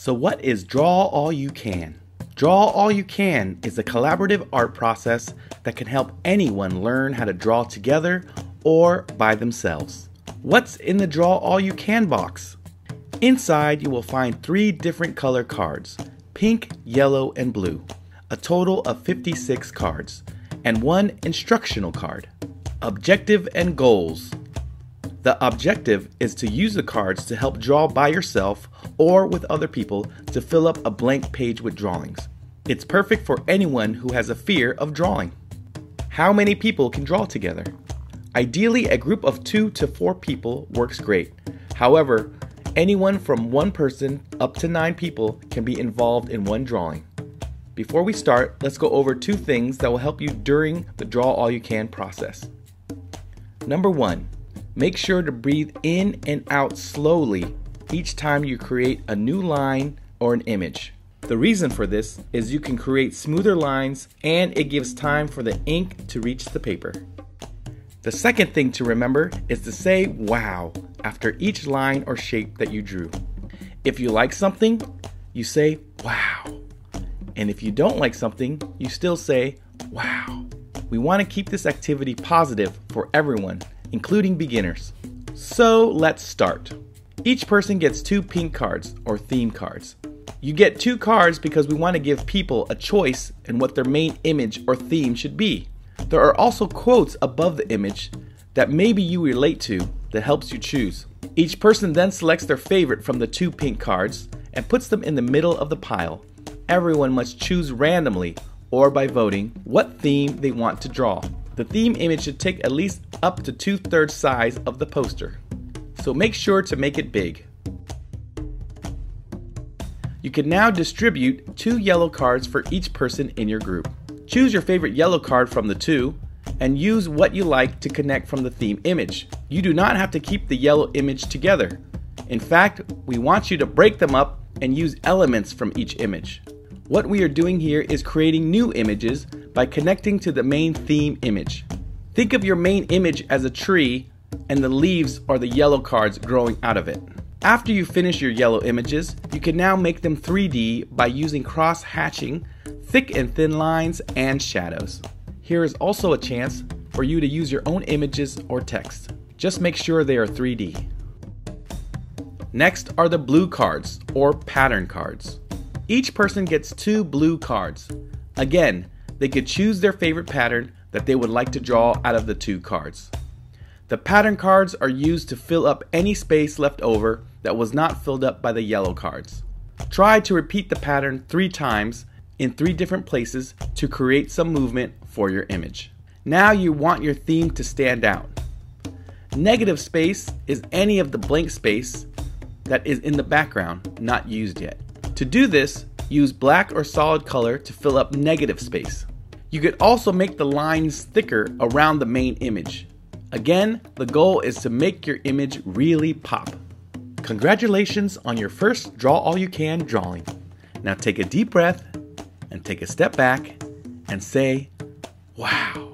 So, what is Draw All You Can? Draw All You Can is a collaborative art process that can help anyone learn how to draw together or by themselves. What's in the Draw All You Can box? Inside, you will find three different color cards pink, yellow, and blue, a total of 56 cards, and one instructional card. Objective and goals. The objective is to use the cards to help draw by yourself or with other people to fill up a blank page with drawings. It's perfect for anyone who has a fear of drawing. How many people can draw together? Ideally, a group of two to four people works great. However, anyone from one person up to nine people can be involved in one drawing. Before we start, let's go over two things that will help you during the Draw All You Can process. Number one, make sure to breathe in and out slowly each time you create a new line or an image. The reason for this is you can create smoother lines and it gives time for the ink to reach the paper. The second thing to remember is to say wow after each line or shape that you drew. If you like something, you say wow. And if you don't like something, you still say wow. We want to keep this activity positive for everyone, including beginners. So let's start. Each person gets two pink cards or theme cards. You get two cards because we want to give people a choice in what their main image or theme should be. There are also quotes above the image that maybe you relate to that helps you choose. Each person then selects their favorite from the two pink cards and puts them in the middle of the pile. Everyone must choose randomly or by voting what theme they want to draw. The theme image should take at least up to two thirds size of the poster, so make sure to make it big. You can now distribute two yellow cards for each person in your group. Choose your favorite yellow card from the two and use what you like to connect from the theme image. You do not have to keep the yellow image together. In fact, we want you to break them up and use elements from each image. What we are doing here is creating new images by connecting to the main theme image. Think of your main image as a tree and the leaves are the yellow cards growing out of it. After you finish your yellow images, you can now make them 3D by using cross hatching, thick and thin lines, and shadows. Here is also a chance for you to use your own images or text. Just make sure they are 3D. Next are the blue cards, or pattern cards. Each person gets two blue cards. Again, they could choose their favorite pattern that they would like to draw out of the two cards. The pattern cards are used to fill up any space left over that was not filled up by the yellow cards. Try to repeat the pattern three times in three different places to create some movement for your image. Now you want your theme to stand out. Negative space is any of the blank space that is in the background not used yet. To do this, use black or solid color to fill up negative space. You could also make the lines thicker around the main image. Again, the goal is to make your image really pop. Congratulations on your first Draw All You Can drawing. Now take a deep breath and take a step back and say, wow.